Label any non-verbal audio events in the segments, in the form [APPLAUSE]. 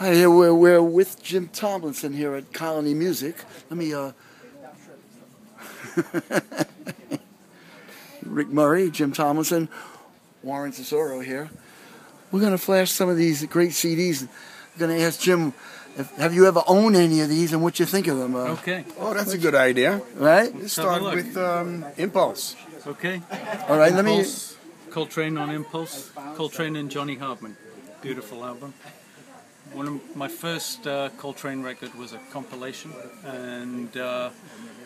Hi, here we're, we're with Jim Tomlinson here at Colony Music. Let me, uh, [LAUGHS] Ric Murray, Jim Tomlinson, Warren Tesoro here. We're going to flash some of these great CDs. I'm going to ask Jim, if, have you ever owned any of these and what you think of them? Uh, Okay. Oh, that's a good idea. Right? Let's start with um, Impulse. Okay. All right, let me. Coltrane on Impulse. Coltrane and Johnny Hartman. Beautiful album. One of my first uh, Coltrane record was a compilation, and uh,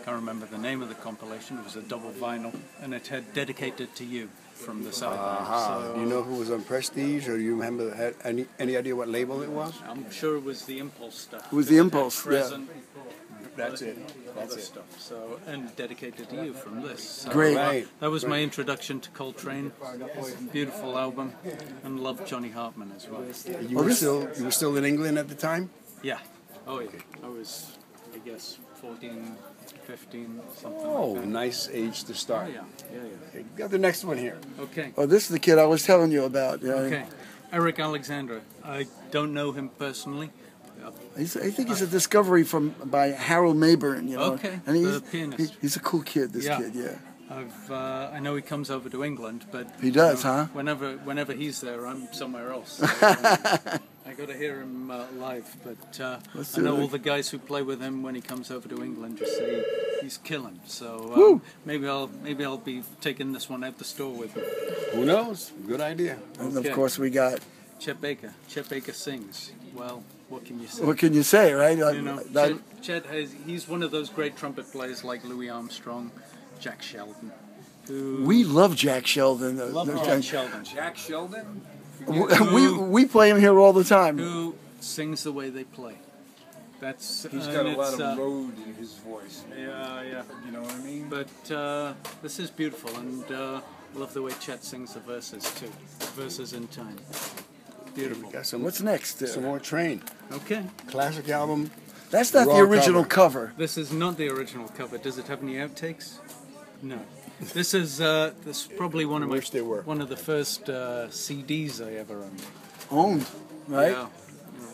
can't remember the name of the compilation. It was a double vinyl, and it had "Dedicated to You" from the sideline. Aha. Do you know who was on Prestige, or do you remember had any any idea what label it was? I'm sure it was the Impulse stuff. It was the Impulse, yeah. That's it. That's it. stuff. So, and dedicated to you from this. So, Great. uh, Right. that was my introduction to Coltrane. Beautiful album, and loved Johnny Hartman as well. You were still you were still in England at the time. Yeah. Oh yeah. I was, I guess, 14, 15, something Oh, like that. nice age to Oh start. yeah. Yeah, Okay, got the next one here. Okay. Oh, this is the kid I was telling you about. Yeah. Okay. Eric Alexander. I don't know him personally. He's, I think he's a discovery from by Harold Mabern. You know. Okay, And he's, the pianist. he- he's a cool kid. This Yeah. kid, yeah. I've, uh, I know he comes over to England, but He does, you know, huh? Whenever, whenever he's there, I'm somewhere else. So, [LAUGHS] uh, I got to hear him uh, live, but uh, I know it. all the guys who play with him when he comes over to England just say he's killing. So um, maybe I'll maybe I'll be taking this one out the store with me. Who knows? Good idea. And Okay. of course we got. Chet Baker. Chet Baker sings. Well, what can you say? What can you say, right? you know, That- Chet, Chet has he's one of those great trumpet players like Louis Armstrong, Jack Sheldon, who we love Jack Sheldon. love Jack Sheldon. Jack Sheldon? we we play him here all the time. who sings the way they play. That's He's and got a lot of uh, load in his voice. Yeah, yeah. You know what I mean? But uh, this is beautiful, and uh, love the way Chet sings the verses too. Verses in time. Beautiful. Got some What's next? uh? some more Train Okay. classic album. That's not the original cover. This is not the original cover. Does it have any outtakes? No. This is uh, this is probably one of my Wish they were. one of the first uh, CDs I ever owned. Owned, right? Yeah.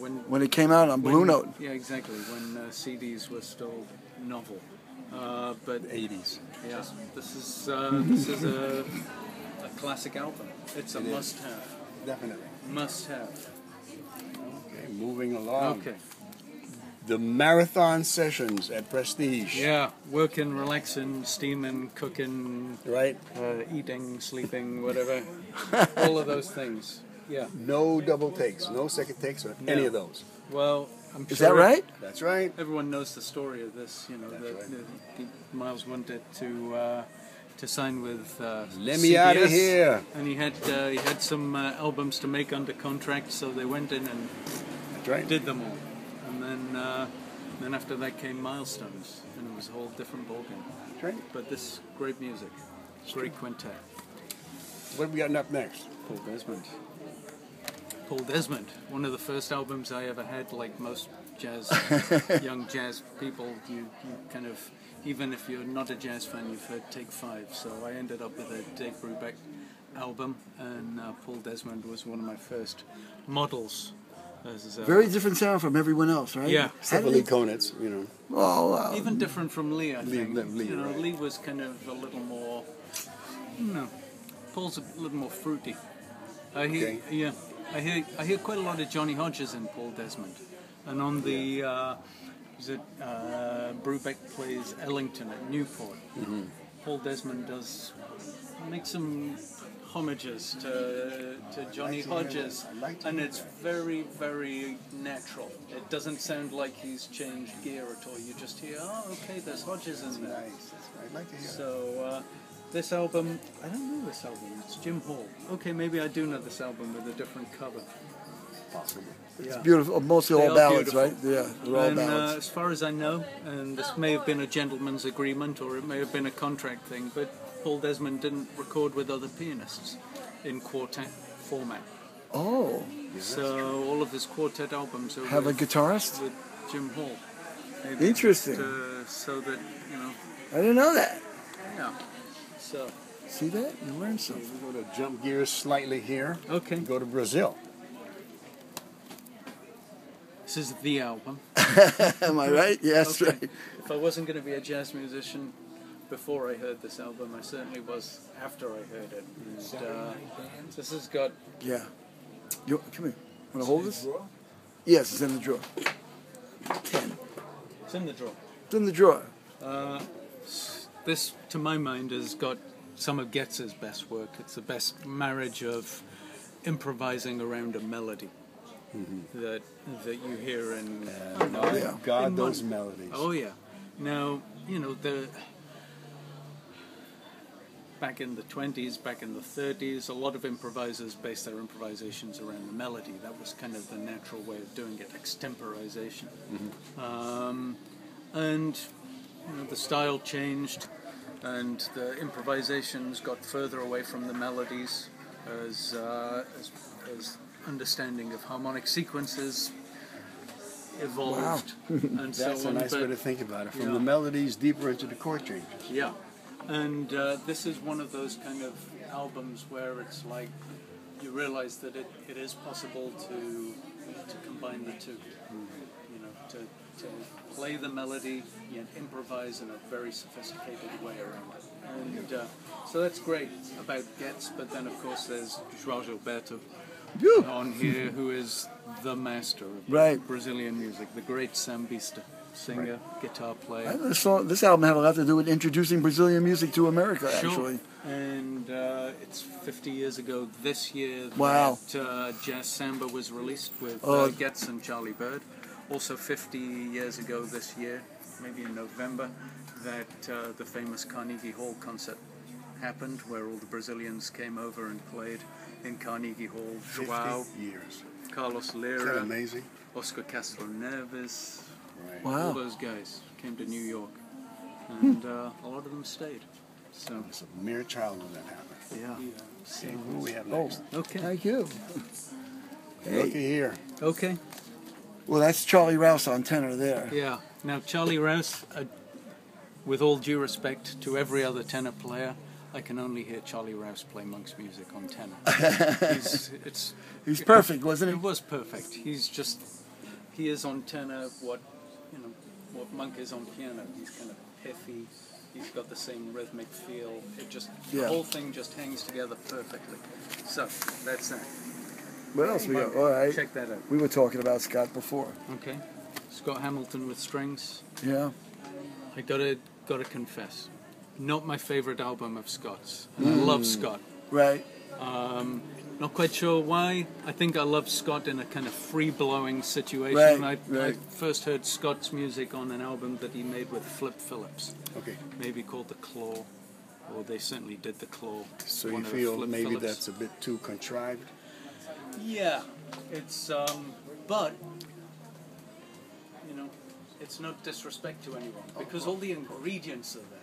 When When it came out on Blue when- Note. Yeah, exactly. When uh, CDs were still novel. Uh, but 80s. Yeah, this is uh, this is a, a classic album. It's a It is. must-have. Definitely. Must-have. Okay, moving along. Okay. The marathon sessions at Prestige. Yeah, working, relaxing, steaming, cooking, Right? uh, eating, sleeping, whatever. All of those things. Yeah. No double takes, no second takes, or any of those. Well, I'm Is sure that right? That's right. Everyone knows the story of this. You know, That's that, right. that he- Miles wanted to uh, to sign with. Uh, Let me CBS, here. And he had uh, he had some uh, albums to make under contract, so they went in and right. did them all, and then uh, then after that came milestones, and it was a whole different ballgame. That's right. But this great music, great quintet. What have we got up next? Paul Desmond. Paul Desmond, one of the first albums I ever had. Like most jazz, [LAUGHS] young jazz people, you, you kind of, even if you're not a jazz fan, you've heard Take Five. So I ended up with a Dave Brubeck album, and uh, Paul Desmond was one of my first models. As, uh, Very different sound from everyone else, right? Yeah. How Except did for Lee Konitz, you know. Oh, wow. Even different from Lee, I Lee- think. Lee, you know, right. Lee was kind of a little more. No, Paul's a little more fruity. I hear, Okay. yeah, I hear, I hear quite a lot of Johnny Hodges in Paul Desmond, and on the, uh, is it uh, Brubeck plays Ellington at Newport. Mm-hmm. Paul Desmond does make some homages to, to Johnny Hodges, that. And it's very, very natural. It doesn't sound like he's changed gear at all. You just hear, oh, okay, there's Hodges in there. Nice. I'd like to hear. So uh, this album, I don't know this album. It's Jim Hall. Okay, maybe I do know this album with a different cover. Possibly. Yeah. Beautiful. Mostly They all are ballads, right? Yeah, they're all And uh, as far as I know, and this may have been a gentleman's agreement or it may have been a contract thing, but Paul Desmond didn't record with other pianists in quartet format. oh, So all of his quartet albums are have a guitarist? with Jim Hall. Maybe Interesting. to- so that you know, I didn't know that. yeah. So See that? You learned something. We're going to jump gears slightly here. okay. Go to Brazil. This is the album. [LAUGHS] Am I right? [LAUGHS] Yes, Okay. right. If I wasn't going to be a jazz musician before I heard this album, I certainly was after I heard it. And, uh, this has got Yeah. You, come here. Want to hold this? Yes, it's in the drawer. Ten. it's in the drawer. It's in the drawer. Uh, this, to my mind, has got some of Getz's best work. It's the best marriage of improvising around a melody that that you hear in. I don't My Yeah. God, in those one- melodies. Oh yeah. Now you know the back in the twenties, back in the thirties, a lot of improvisers based their improvisations around the melody. That was kind of the natural way of doing it, extemporization. Um, and you know the style changed, and the improvisations got further away from the melodies as uh, as, as understanding of harmonic sequences evolved [LAUGHS] and so That's a nice but- way to think about it. From Yeah. the melodies deeper into the chord changes. yeah, and uh, this is one of those kind of albums where it's like you realize that it, it is possible to to combine the two. You know, to, to play the melody yet improvise in a very sophisticated way around it. And uh, so that's great about Getz, but then of course there's João Gilberto Phew. on here, who is the master of Right. Brazilian music, the great sambista, singer, guitar player. This, song, this album had a lot to do with introducing Brazilian music to America, actually. And uh, it's 50 years ago this year Wow. that uh, Jazz Samba was released with Oh. uh, Getz and Charlie Byrd. Also 50 years ago this year, maybe in November, that uh, the famous Carnegie Hall concert happened where all the Brazilians came over and played in Carnegie Hall. 50 Joao, years. Carlos Isn't Lyra, amazing? Oscar Castro Neves, Right. all those guys came to New York. And uh, a lot of them stayed. So, It's a mere child when that happened. yeah. Okay, who we have next? Oh. Okay. thank you. Looky here. Okay. Well, that's Charlie Rouse on tenor there. Yeah. Now, Charlie Rouse, uh, with all due respect to every other tenor player, I can only hear Charlie Rouse play Monk's music on tenor. [LAUGHS] He's, it's, He's perfect, wasn't it he? was perfect. He's just, he is on tenor what, you know, what Monk is on piano. He's kind of pithy. He's got the same rhythmic feel. It just, Yeah. the whole thing just hangs together perfectly. So, that's that. What else we got? All right. Check that out. We were talking about Scott before. Okay. Scott Hamilton with strings. Yeah. I gotta gotta confess, not my favorite album of Scott's. And I love Scott. Right. Um, not quite sure why. I think I love Scott in a kind of free blowing situation. Right, I, I first heard Scott's music on an album that he made with Flip Phillips, Okay. maybe called The Claw, or they certainly did The Claw. So you feel maybe Phillips. that's a bit too contrived? Yeah, it's um, but you know, it's no disrespect to anyone because all the ingredients are there.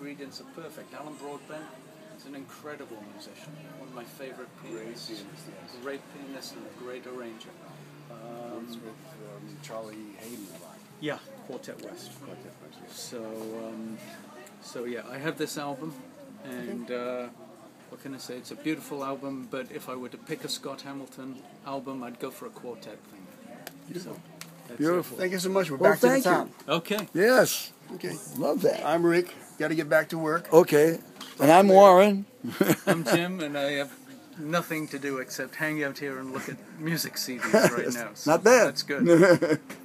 All the ingredients are perfect. Alan Broadbent is an incredible musician, one of my favorite pianists. Great pianist and a great arranger. Um, with um, Charlie Haden a lot. yeah, Quartet West. So, um, so yeah, I have this album, and uh, what can I say? It's a beautiful album. But if I were to pick a Scott Hamilton album, I'd go for a quartet thing. So, that's it. Beautiful. Thank you so much. We're Well, back to the thank you. town. Okay. Yes. Okay. Love that. I'm Ric. Got to get back to work. Okay. And I'm Warren. [LAUGHS] I'm Jim, and I have nothing to do except hang out here and look at music CDs [LAUGHS] right now. So Not bad. That's good. [LAUGHS]